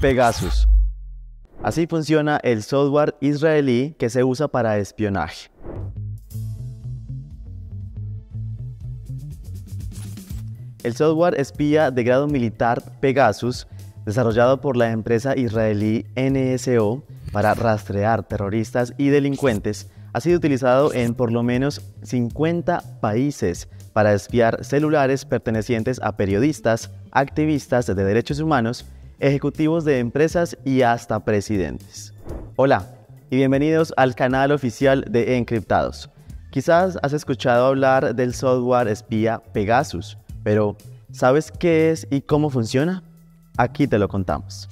Pegasus. Así funciona el software israelí que se usa para espionaje. El software espía de grado militar Pegasus, desarrollado por la empresa israelí NSO para rastrear terroristas y delincuentes, ha sido utilizado en por lo menos 50 países para espiar celulares pertenecientes a periodistas, activistas de derechos humanos, ejecutivos de empresas y hasta presidentes. Hola y bienvenidos al canal oficial de Encriptados. Quizás has escuchado hablar del software espía Pegasus, pero ¿sabes qué es y cómo funciona? Aquí te lo contamos.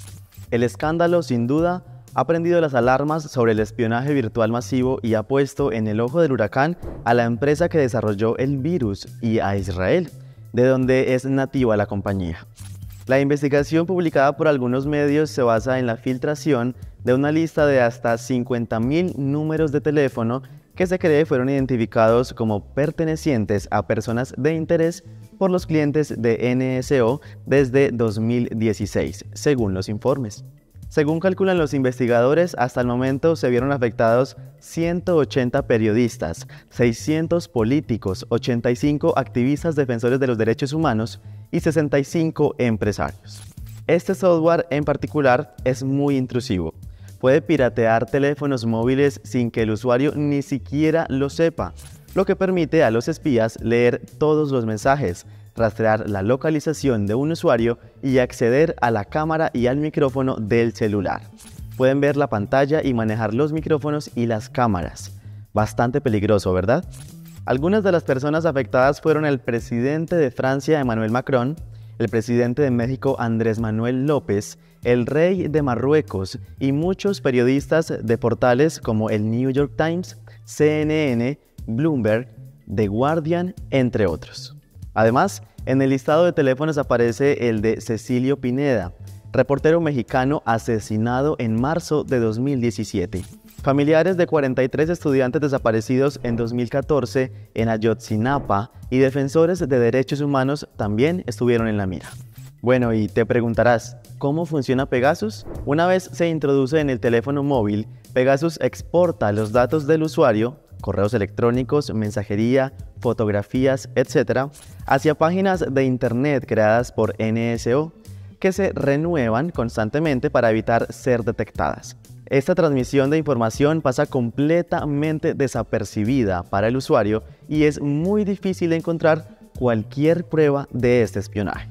El escándalo, sin duda, ha prendido las alarmas sobre el espionaje virtual masivo y ha puesto en el ojo del huracán a la empresa que desarrolló el virus y a Israel, de donde es nativa la compañía. La investigación publicada por algunos medios se basa en la filtración de una lista de hasta 50.000 números de teléfono que se cree fueron identificados como pertenecientes a personas de interés por los clientes de NSO desde 2016, según los informes. Según calculan los investigadores, hasta el momento se vieron afectados 180 periodistas, 600 políticos, 85 activistas defensores de los derechos humanos y 65 empresarios. Este software en particular es muy intrusivo. Puede piratear teléfonos móviles sin que el usuario ni siquiera lo sepa, lo que permite a los espías leer todos los mensajes, rastrear la localización de un usuario y acceder a la cámara y al micrófono del celular. Pueden ver la pantalla y manejar los micrófonos y las cámaras. Bastante peligroso, ¿verdad? Algunas de las personas afectadas fueron el presidente de Francia, Emmanuel Macron, el presidente de México, Andrés Manuel López, el rey de Marruecos y muchos periodistas de portales como el New York Times, CNN, Bloomberg, The Guardian, entre otros. Además, en el listado de teléfonos aparece el de Cecilio Pineda, reportero mexicano asesinado en marzo de 2017. Familiares de 43 estudiantes desaparecidos en 2014 en Ayotzinapa y defensores de derechos humanos también estuvieron en la mira. Bueno, y te preguntarás, ¿cómo funciona Pegasus? Una vez se introduce en el teléfono móvil, Pegasus exporta los datos del usuario correos electrónicos, mensajería, fotografías, etc., hacia páginas de Internet creadas por NSO que se renuevan constantemente para evitar ser detectadas. Esta transmisión de información pasa completamente desapercibida para el usuario y es muy difícil encontrar cualquier prueba de este espionaje.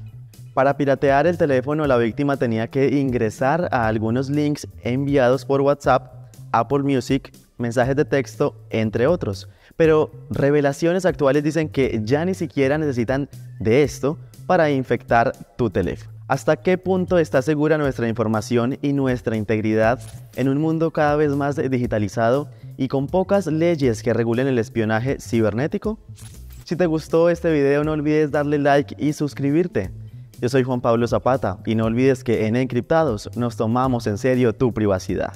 Para piratear el teléfono, la víctima tenía que ingresar a algunos links enviados por WhatsApp, Apple Music mensajes de texto, entre otros. Pero revelaciones actuales dicen que ya ni siquiera necesitan de esto para infectar tu teléfono. ¿Hasta qué punto está segura nuestra información y nuestra integridad en un mundo cada vez más digitalizado y con pocas leyes que regulen el espionaje cibernético? Si te gustó este video no olvides darle like y suscribirte. Yo soy Juan Pablo Zapata y no olvides que en Encriptados nos tomamos en serio tu privacidad.